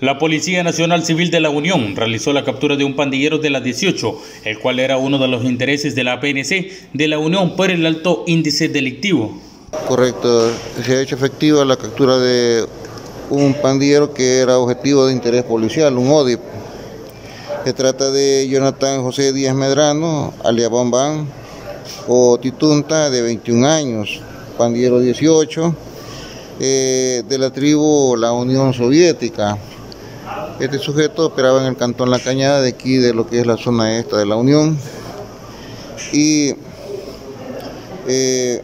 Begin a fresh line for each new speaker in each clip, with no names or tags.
La Policía Nacional Civil de la Unión realizó la captura de un pandillero de la 18, el cual era uno de los intereses de la PNC de la Unión por el alto índice delictivo.
Correcto, se ha hecho efectiva la captura de un pandillero que era objetivo de interés policial, un ODIP. Se trata de Jonathan José Díaz Medrano, alias Bambán, o Titunta, de 21 años, pandillero 18, eh, de la tribu La Unión Soviética. Este sujeto operaba en el cantón La Cañada de aquí, de lo que es la zona esta de la Unión. Y eh,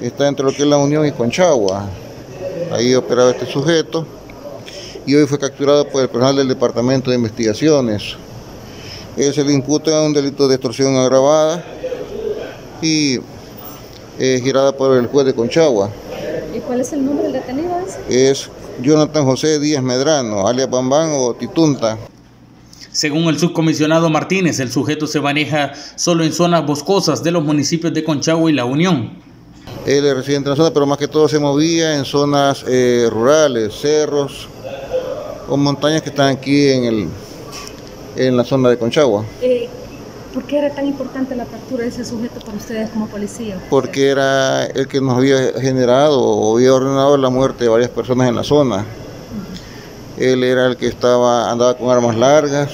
está entre lo que es la Unión y Conchagua. Ahí operaba este sujeto. Y hoy fue capturado por el personal del Departamento de Investigaciones. Él se le imputa un delito de extorsión agravada y eh, girada por el juez de Conchagua.
¿Y cuál es el nombre del detenido?
Es Jonathan José Díaz Medrano, alias Bambán o Titunta.
Según el subcomisionado Martínez, el sujeto se maneja solo en zonas boscosas de los municipios de Conchagua y La Unión.
Él es residente en la zona, pero más que todo se movía en zonas eh, rurales, cerros o montañas que están aquí en, el, en la zona de Conchagua.
Eh, ¿Por qué era tan importante la captura de ese sujeto para ustedes como policía?
Porque era el que nos había generado o había ordenado la muerte de varias personas en la zona. Él era el que estaba, andaba con armas largas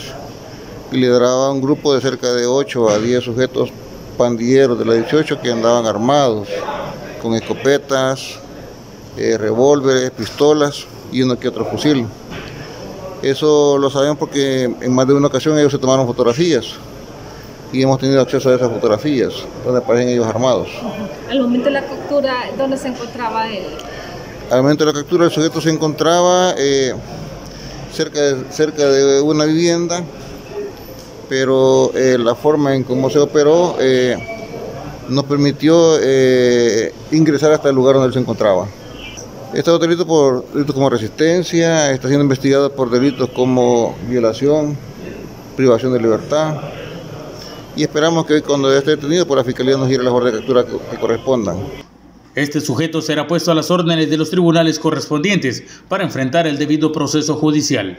y lideraba un grupo de cerca de 8 a 10 sujetos pandilleros de la 18 que andaban armados, con escopetas, eh, revólveres, pistolas y uno que otro fusil. Eso lo sabemos porque en más de una ocasión ellos se tomaron fotografías y hemos tenido acceso a esas fotografías donde aparecen ellos armados.
Al momento de la captura, ¿dónde se encontraba él?
Al momento de la captura el sujeto se encontraba eh, cerca, de, cerca de una vivienda, pero eh, la forma en cómo se operó eh, nos permitió eh, ingresar hasta el lugar donde él se encontraba. Está delito por delitos como resistencia, está siendo investigado por delitos como violación, privación de libertad, y esperamos que hoy cuando esté detenido por la Fiscalía nos gire las órdenes de captura que, correspondan.
Este sujeto será puesto a las órdenes de los tribunales correspondientes para enfrentar el debido proceso judicial.